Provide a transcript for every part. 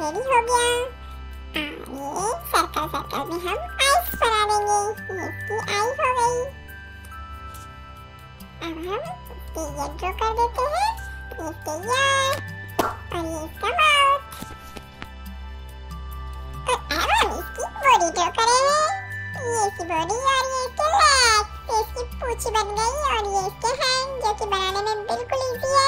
Ready हो गया। ये सर्कल सर्कल में हम आइस बना देंगे ये इसकी आई हो गई। अब हम इसकी ये ड्रॉ कर देते हैं। ये इसके यार और ये इसका माउथ तो अब हम इसकी बॉडी ड्रॉ करेंगे। ये इसकी बॉडी और ये इसके लेग्स ये इसकी पूंछ बन गई और ये इसके हैंड जो कि बनाने में बिल्कुल इजी है।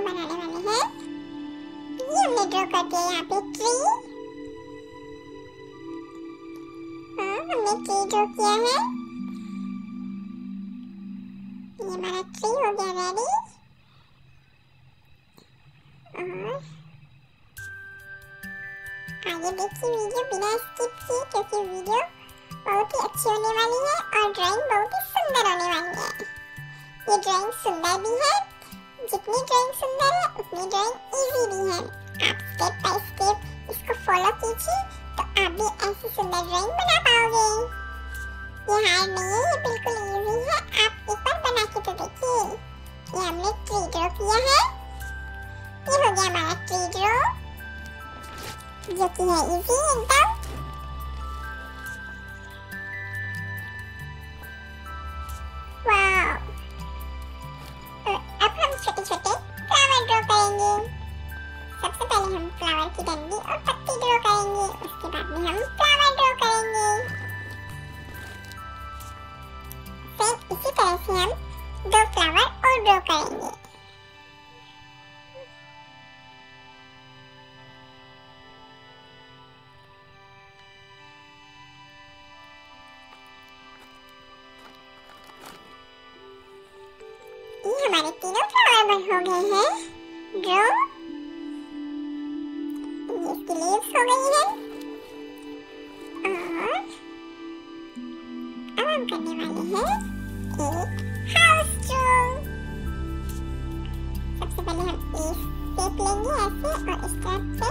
हम बनाने वाले हैं ये हमने ड्रॉ कर दिया यहाँ पे ट्री हाँ हमने ट्री ड्रॉ किया है ये हमारा ट्री हो गया रेडी और आगे देखिए वीडियो बिना स्किप किए क्योंकि वीडियो बहुत ही अच्छी होने वाली है और ड्राइंग बहुत ही सुंदर होने वाली है ये ड्राइंग सुंदर भी है। जितनी ड्राइंग सुंदर है, उतनी ड्राइंग इजी भी है। आप स्टेप बाय स्टेप इसको फॉलो कीजिए तो आप भी ऐसी सुंदर ड्राइंग बना पाओगे। ये हार्ड नहीं है, ये बिल्कुल इजी है, आप एक बार बना के तो देखिए। ये हमने ट्री ड्रॉ किया है। ये हो गया हमारा ट्री ड्रॉ जो कि है इजी एकदम। छोटे छोटे फ्लावर ड्रॉ करेंगे। सबसे पहले हम फ्लावर की डंडी और पत्ती ड्रॉ करेंगे। उसके बाद में हम फ्लावर ड्रॉ करेंगे। फिर इसी तरह से हम दो फ्लावर और ड्रॉ करेंगे। हमारे तीनों फ्लावर हो गए हैं? ये इसकी लीव्स हो गई है। और अब हम करने वाले हैं एक हाउस ड्रॉ सबसे पहले हम इस शेप लेंगे ऐसे और इस तरफ़ से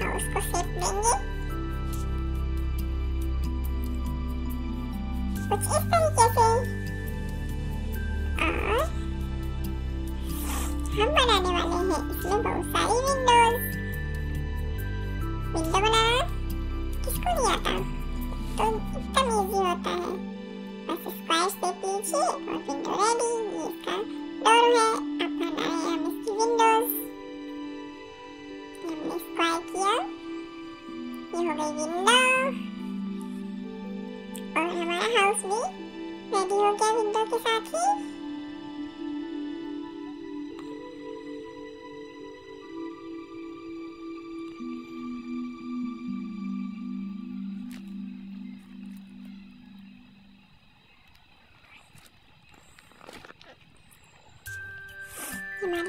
हाउस को शेप देंगे। कुछ इस तरीके से। हैं इसमें बहुत सारी विंडोज़ विंडो बनाना किसको नहीं आता तो एकदम इजी होता है बस स्क्वायर शेप लीजिए और विंडो रेडी ये इसका डोर है अब बना रहे हैं हम इसकी विंडोज़ हमने स्क्वायर किया ये हो गई विंडो और हमारा हाउस भी रेडी हो गया विंडो के साथ ही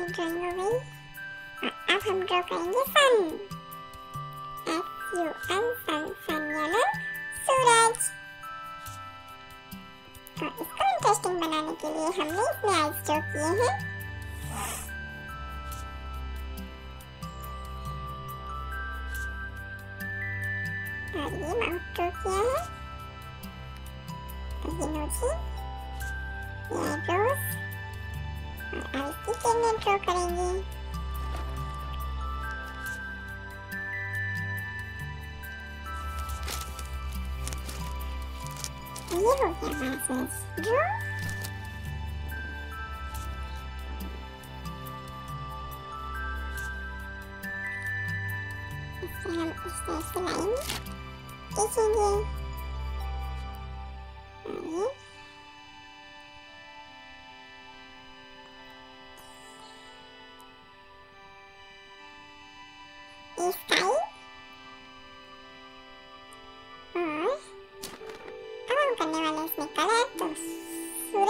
हमारी ड्राइंग हो गई और अब हम ड्रॉ करेंगे sun S U N sun sun यानी सूरज और इसको इंटरेस्टिंग बनाने के लिए हमने इसमें आइस ड्रॉ किए हैं और ये माउथ ड्रॉ किया है और ये नोजी ये रोज और अब इसकी पेंडेंट ड्रॉ करेंगे ये हो गया हमारा ड्रॉ इससे हम इस तरह से लाइन खींचेंगे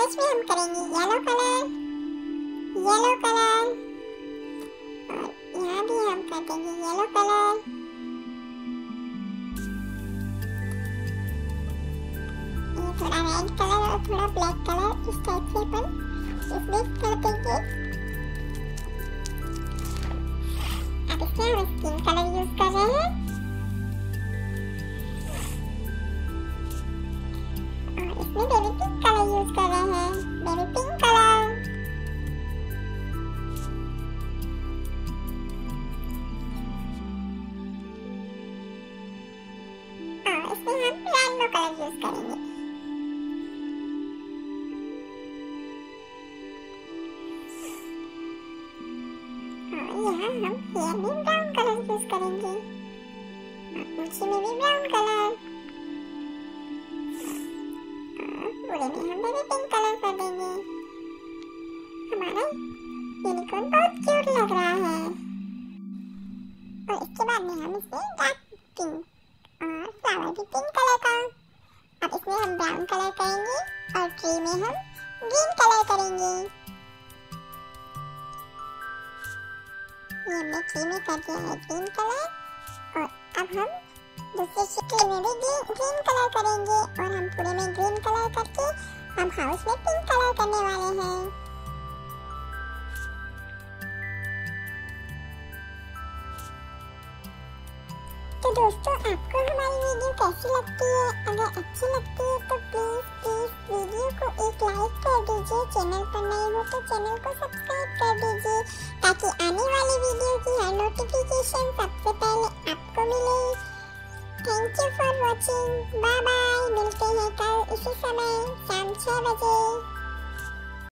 सूरज में हम करेंगे येलो कलर येलो कलर और यहाँ भी हम कर देंगे येलो कलर ये थोड़ा रेड कलर और थोड़ा ब्लैक कलर इस यहाँ हम हेयर में ब्राउन कलर यूज़ करेंगे। और में भी ब्राउन कलर पूरे में हम बेबी पिंक कलर कर देंगे। हमारा यूनिकॉर्न बहुत क्यूट लग रहा है। और इसके बाद में हम इसमें डार्क पिंक और फ्लावर भी पिंक कलर का। अब इसमें हम ब्राउन कलर करेंगे और ट्री में हम ग्रीन कलर करेंगे। हमने ट्री में कर दिया है ग्रीन कलर और अब हम दूसरे शिकली में भी ग्रीन कलर करेंगे और हम पूरे में ग्रीन कलर करके हम हाउस में पिंक कलर करने वाले हैं। तो दोस्तों, आपको हमारी वीडियो कैसी लगती है? अगर अच्छी लगती है तो प्लीज़ प्लीज़ वीडियो को एक लाइक कर दीजिए। चैनल पर नए हो तो चैनल को सब्सक्राइब कर दीजिए। नोटिफिकेशन सबसे पहले आपको मिले। Thank you for watching bye bye मिलते हैं कल इसी समय शाम छः बजे।